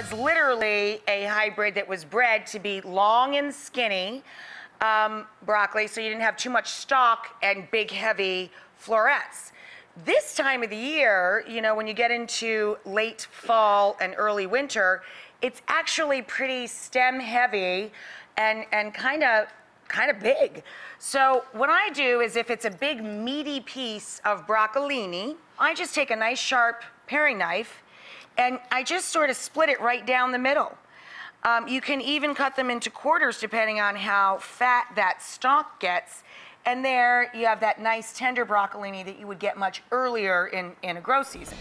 was literally a hybrid that was bred to be long and skinny um, broccoli, so you didn't have too much stalk and big, heavy florets. This time of the year, you know, when you get into late fall and early winter, it's actually pretty stem heavy and, and kind of kind of big. So what I do is if it's a big meaty piece of broccolini, I just take a nice sharp paring knife and I just sort of split it right down the middle. Um, you can even cut them into quarters depending on how fat that stalk gets. And there you have that nice tender broccolini that you would get much earlier in, in a grow season.